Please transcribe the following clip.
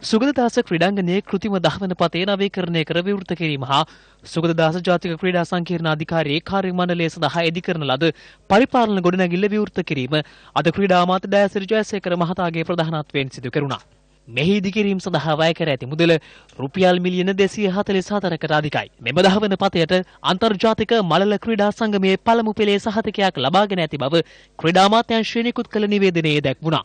සුගතදාස ක්‍රීඩාංගණයේ කෘතිම දහවන පතේ නවීකරණය කර විවෘත කිරීම හා සුගතදාස ජාතික ක්‍රීඩා සංකීර්ණ අධිකාරියේ කාර්ය මණ්ඩලය සඳහා එදි කරන ලද පරිපාලන ගොඩනැගිල්ල විවෘත කිරීම අද ක්‍රීඩා අමාත්‍ය දයාසිරි ජයසේකර මහතාගේ ප්‍රධානත්වයෙන් සිදු කෙරුණා. මෙහි ඉදිකිරීම සඳහා වැය කර ඇති මුදල රුපියල් මිලියන 244කට අධිකයි. මෙම දහවන පතයට අන්තර්ජාතික මලල ක්‍රීඩා සංගමයේ පළමු පෙළේ සහතිකයක් ලබාගෙන ඇති බව ක්‍රීඩා අමාත්‍යාංශය නිකුත් කළ නිවේදනයේ දැක්වුණා.